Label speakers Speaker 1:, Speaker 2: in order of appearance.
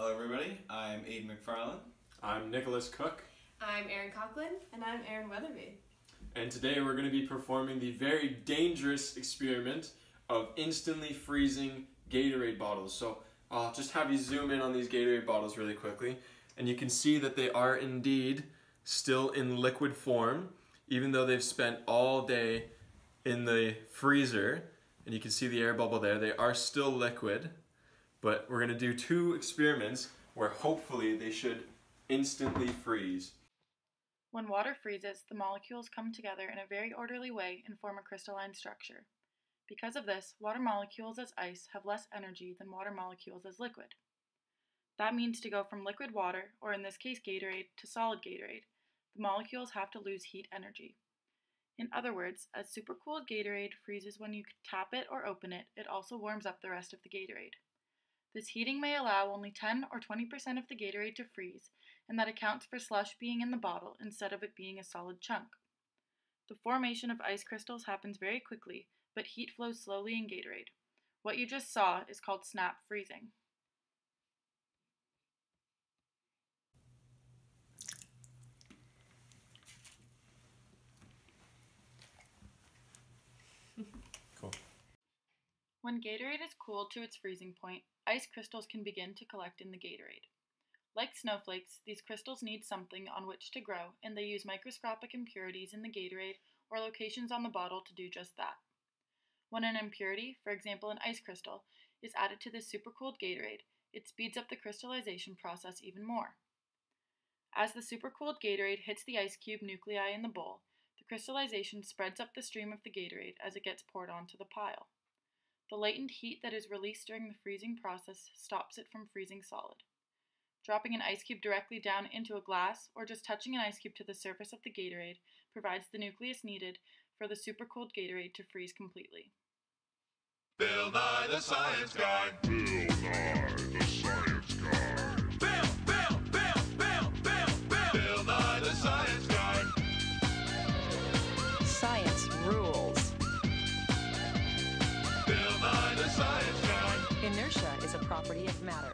Speaker 1: Hello, everybody. I'm Aidan MacFarlane.
Speaker 2: I'm Nicholas Cooke,
Speaker 3: I'm Erin Coughlan.
Speaker 4: And I'm Erin Weatherbee.
Speaker 2: and today we're going to be performing the very dangerous experiment of instantly freezing Gatorade bottles. So I'll just have you zoom in on these Gatorade bottles really quickly, and you can see that they are indeed still in liquid form, even though they've spent all day in the freezer. And you can see the air bubble there, they are still liquid. But we're going to do two experiments where hopefully they should instantly freeze.
Speaker 5: When water freezes, the molecules come together in a very orderly way and form a crystalline structure. Because of this, water molecules as ice have less energy than water molecules as liquid. That means to go from liquid water, or in this case Gatorade, to solid Gatorade, the molecules have to lose heat energy. In other words, as supercooled Gatorade freezes when you tap it or open it, it also warms up the rest of the Gatorade. This heating may allow only 10 or 20% of the Gatorade to freeze, and that accounts for slush being in the bottle instead of it being a solid chunk. The formation of ice crystals happens very quickly, but heat flows slowly in Gatorade. What you just saw is called snap freezing. When Gatorade is cooled to its freezing point, ice crystals can begin to collect in the Gatorade. Like snowflakes, these crystals need something on which to grow, and they use microscopic impurities in the Gatorade or locations on the bottle to do just that. When an impurity, for example an ice crystal, is added to this supercooled Gatorade, it speeds up the crystallization process even more. As the supercooled Gatorade hits the ice cube nuclei in the bowl, the crystallization spreads up the stream of the Gatorade as it gets poured onto the pile. The latent heat that is released during the freezing process stops it from freezing solid. Dropping an ice cube directly down into a glass or just touching an ice cube to the surface of the Gatorade provides the nucleus needed for the supercooled Gatorade to freeze completely.
Speaker 6: Bill Nye the Science Guy. Bill Nye
Speaker 7: Inertia is a property of matter.